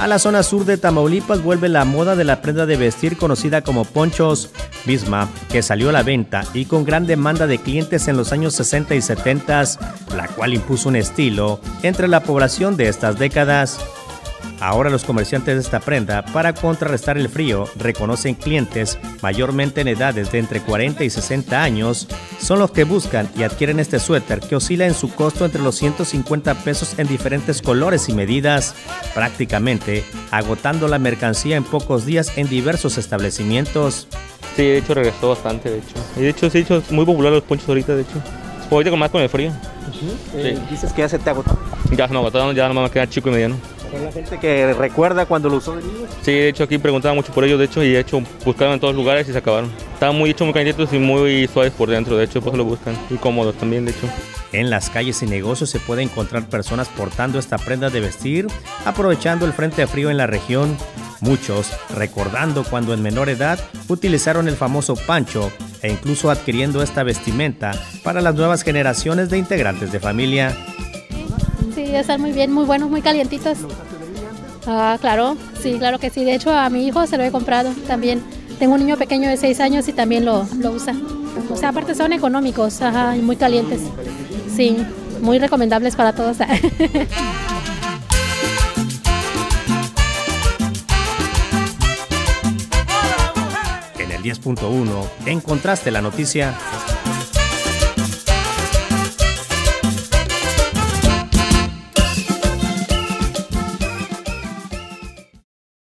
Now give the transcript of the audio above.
A la zona sur de Tamaulipas vuelve la moda de la prenda de vestir conocida como ponchos Bisma, que salió a la venta y con gran demanda de clientes en los años 60 y 70, la cual impuso un estilo entre la población de estas décadas. Ahora los comerciantes de esta prenda, para contrarrestar el frío, reconocen clientes mayormente en edades de entre 40 y 60 años, son los que buscan y adquieren este suéter que oscila en su costo entre los 150 pesos en diferentes colores y medidas, prácticamente agotando la mercancía en pocos días en diversos establecimientos. Sí, de hecho regresó bastante, de hecho. Y de hecho, sí, de hecho, es muy popular los ponchos ahorita, de hecho. Ahorita con más con el frío. Eh, dices que ya se te agotó. Ya se me agotaron, ya nomás me queda chico y mediano. ¿Es la gente que recuerda cuando lo usó de niño? Sí, de hecho aquí preguntaban mucho por ellos, de hecho, y de hecho buscaron en todos lugares y se acabaron. Estaban muy hechos, muy calientitos y muy suaves por dentro, de hecho, pues lo buscan. Y cómodos también, de hecho. En las calles y negocios se puede encontrar personas portando esta prenda de vestir, aprovechando el frente frío en la región. Muchos recordando cuando en menor edad utilizaron el famoso pancho e incluso adquiriendo esta vestimenta para las nuevas generaciones de integrantes de familia. Sí, están muy bien, muy buenos, muy calientitos. Ah, claro, sí, claro que sí. De hecho, a mi hijo se lo he comprado también. Tengo un niño pequeño de 6 años y también lo, lo usa. O sea, aparte son económicos ajá, y muy calientes. Sí, muy recomendables para todos. En el 10.1 encontraste la noticia